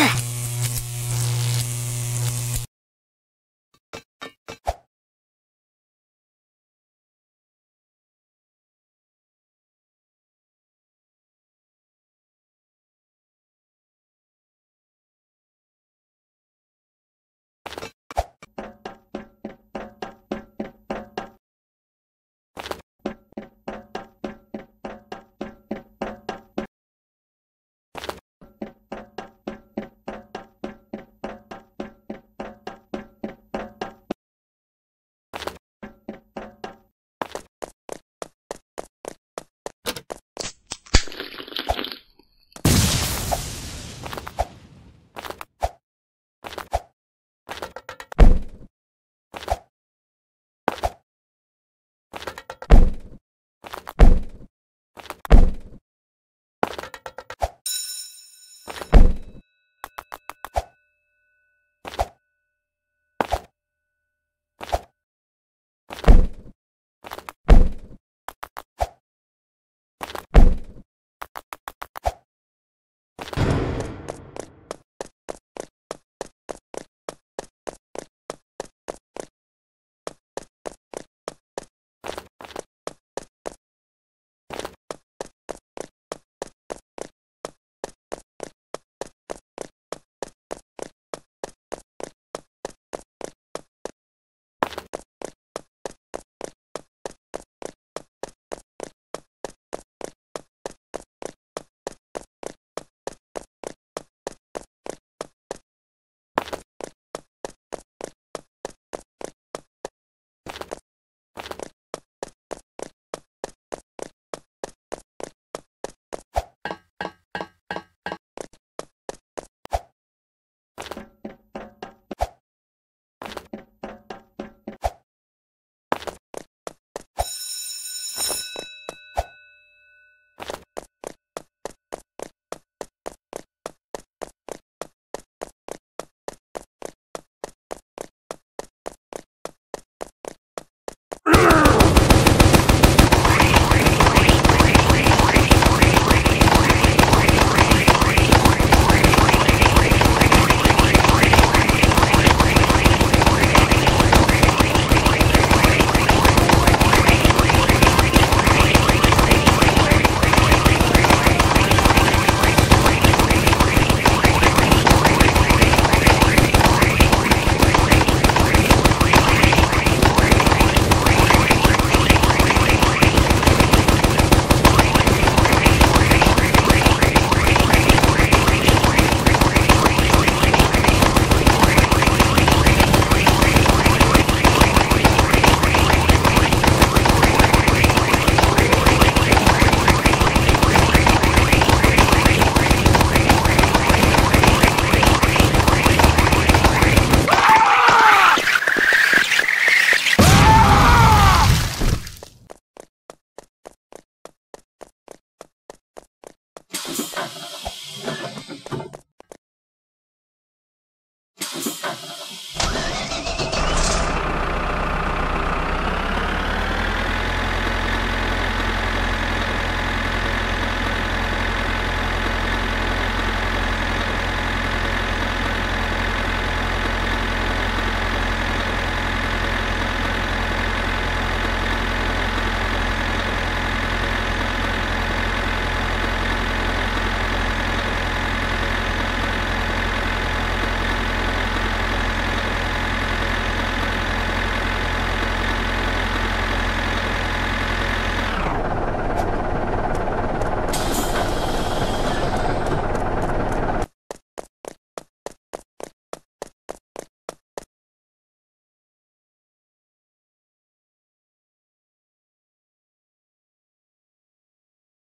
Ugh.